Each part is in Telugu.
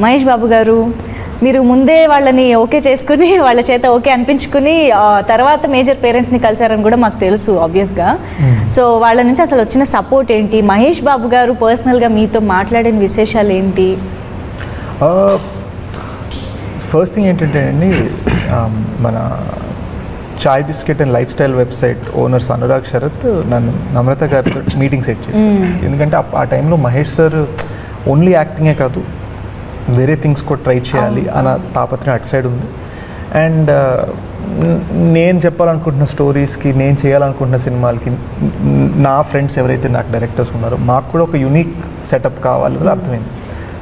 మహేష్ బాబు గారు మీరు ముందే వాళ్ళని ఓకే చేసుకుని వాళ్ళ చేత ఓకే అనిపించుకుని తర్వాత మేజర్ పేరెంట్స్ని కలిసారని కూడా మాకు తెలుసు ఆబ్వియస్గా సో వాళ్ళ నుంచి అసలు వచ్చిన సపోర్ట్ ఏంటి? మహేష్ బాబు గారు పర్సనల్గా మీతో మాట్లాడిన విశేషాలు ఏంటి? ఫస్ట్ థింగ్ ఏంటంటే అండి మన chai biscuit and lifestyle website owners Anurag Sharath నన్ను నమ్రత గారితో మీటింగ్ సెట్ చేశారు. ఎందుకంటే ఆ- ఆ టైంలో మహేష్ సార్ ఓన్లీ యాక్టింగే కాదు వేరే థింగ్స్ కూడా ట్రై చేయాలి అన్న తాపత్రయం అటు సైడ్ ఉంది. అండ్ నేను చెప్పాలనుకుంటున్న స్టోరీస్కి నేను చేయాలనుకుంటున్న సినిమాలకి న- ఫ్రెండ్స్ ఎవరైతే నాకు డైరెక్టర్స్ ఉన్నారో మాకు కూడా ఒక యునిక్ సెటప్ కావాలి అర్థమైంది.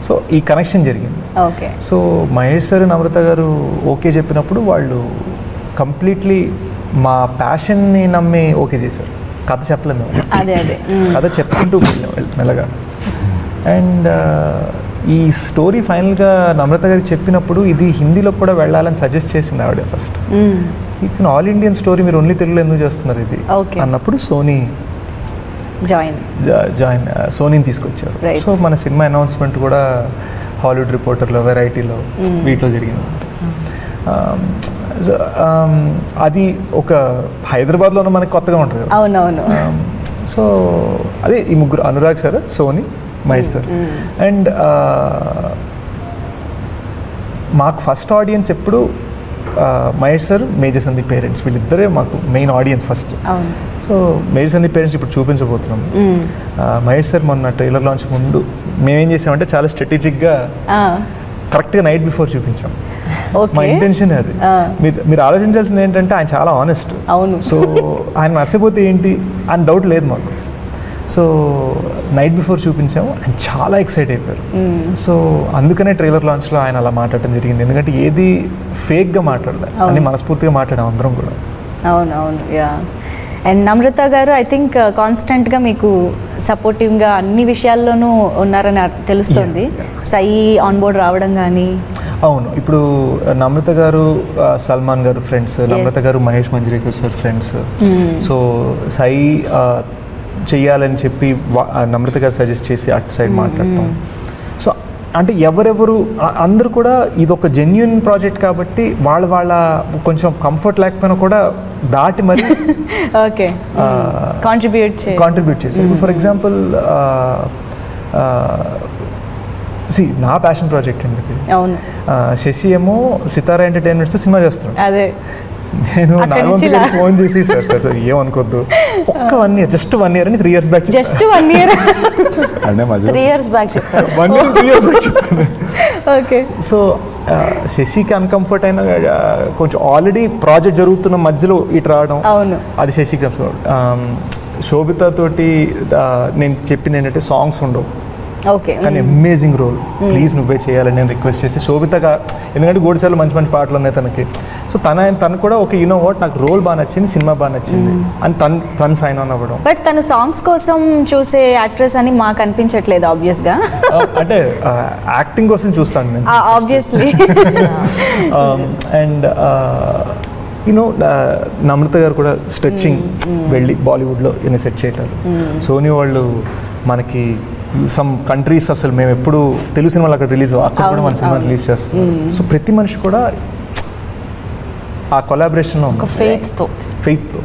సో ఈ కనెక్షన్ జరిగింది. Okay so Mahesh sir Namrata గారు ఓకే చెప్పినప్పుడు వాళ్ళు కంప్లీట్లీ మా ప్యాషన్ని నమ్మి ఓకే చేశారు. కథ చెప్పలేము. మేము అదే అదే. కథ చెప్పుకుంటూ వెళ్ళాం మెల్లగా. అండ్ ఈ స్టోరీ ఫైనల్గా నమ్రత గారికి చెప్పినప్పుడు ఇది హిందీలో కూడా వెళ్ళాలని సజెస్ట్ చేసింది ఆవిడ first. It's an all Indian story మీరు ఓన్లీ తెలుగులో ఎందుకు చేస్తున్నారు ఇది. అన్నప్పుడు సోనీ జాయిన్ జాయిన్ సోనీని తీసుకొచ్చారు. సో మన సినిమా అనౌన్స్మెంట్ కూడా హాలీవుడ్ రిపోర్టర్లో వెరైటీలో వీటిలో జరిగింది. సో, ఆమ్, అది ఒక హైదరాబాద్లో మనకి కొత్తగా ఉంటుంది కదా. అవునవును. సో అదే ఈ ముగ్గురు Anurag Sharath Sony Mahesh sir and మాకు ఫస్ట్ ఆడియన్స్ ఎప్పుడు సార్ మేజర్ సందీప్ పేరెంట్స్ వీళ్ళిద్దరే మాకు main audience first so major Sandeep parents ఇప్పుడు చూపించబోతున్నాం. మ్మ్. ఆ, మహేష్ సార్ మొన్న ట్రైలర్ లాంచ్ ముందు మేమేం చేసామంటే చాలా స్ట్రాటజిక్గా కరెక్ట్గా నైట్ బిఫోర్ చూపించాం. మా ఇంటెన్షన్ అది. మీరు మీరు ఆలోచించాల్సింది ఏంటంటే ఆయన చాలా ఆనెస్ట్ అవును. సో ఆయన నచ్చకపోతే ఏంటి? అని డౌట్ లేదు మాకు. సో నైట్ బిఫోర్ చూపించాము ఆయన చాలా ఎక్సైట్ అయిపోయారు. సో అందుకనే ట్రైలర్ లాంచ్లో ఆయన అలా మాట్లాడటం జరిగింది. ఎందుకంటే ఏది ఫేక్గా మాట్లాడలేదు అని మనస్ఫూర్తిగా మాట్లాడాం అందరం కూడా. అవును అవును యా అండ్ నమ్రత గారు ఐ థింక్ కాన్స్టెంట్గా మీకు సపోర్టివ్గా అన్ని విషయాల్లోనూ ఉన్నారని తెలుస్తుంది. సై ఆన్ బోర్డ్ రావడం కానీ అవును ఇప్పుడు నమ్రత గారు ఆ, సల్మాన్ గారు ఫ్రెండ్స్ నమ్రత గారు Mahesh Manjrekar sir friends so Sai ఆ, చెయ్యాలని చెప్పి నమ్రత గారు సజెస్ట్ చేసి అటు సైడ్ మాట్లాడటం. సో అంటే ఎవరెవరు అందరూ కూడా ఇది ఒక జెన్యున్ ప్రాజెక్ట్ కాబట్టి వాళ్ళ వాళ్ళ కొంచెం కంఫర్ట్ లేకపోయినా కూడా దాటి మరి ఓకే. కాంట్రిబ్యూట్ కాంట్రిబ్యూట్ చేశారు ఫర్ ఎగ్జాంపుల్ సి నా ప్యాషన్ ప్రాజెక్ట్ అండి అవును. శశి ఏమో సితారా ఎంటర్టైన్మెంట్స్తో సినిమా చేస్తున్నాడు. అదే. నేను ఫోన్ చేసి సార్ సార్ సార్ ఏమనుకోద్దు. ఒక్క one year just one year అని three years back just one year అంటే three years back one year three years back okay so శశికి అన్కంఫర్ట్ అయినా కొంచెం ఆల్రెడీ ప్రాజెక్ట్ జరుగుతున్న మధ్యలో ఇటు రావడం. అవును. అది శశికి శోభిత తోటి నేను చెప్పింది ఏంటంటే సాంగ్స్ ఉండవు. ఓకే కానీ అమేజింగ్ రోల్ ప్లీజ్ నువ్వే చేయాలని నేను రిక్వెస్ట్ చేసి శోభితగా ఎందుకంటే గోడిసార్లు మంచి మంచి పాటలు ఉన్నాయి తనకి. సో తన తను కూడా ఒక యూనో వాట్ నాకు రోల్ బాగా నచ్చింది సినిమా బాగా నచ్చింది అని తను తను సైన్ ఆన్ అవ్వడం. బట్ తను సాంగ్స్ కోసం చూసే యాక్ట్రెస్ అని మాకు అనిపించట్లేదు ఆబ్వియస్గా ఆ, అంటే యాక్టింగ్ కోసం చూస్తాను నేను. ఆబ్వియస్లీ అండ్ యూనో నమ్రత గారు కూడా స్ట్రెచ్చింగ్ వెళ్ళి బాలీవుడ్లో ఈయన సెట్ చేయటాలు సోనీ వాళ్ళు మనకి సమ్ కంట్రీస్ అసలు మేము ఎప్పుడు తెలుగు సినిమాలు అక్కడ రిలీజ్ అక్కడ కూడా మన సినిమా. రిలీజ్ చేస్తాం సో ప్రతి మనిషి కూడా ఆ కొలాబరేషన్లో ఒక ఫెయిత్తో ఫెయిత్తో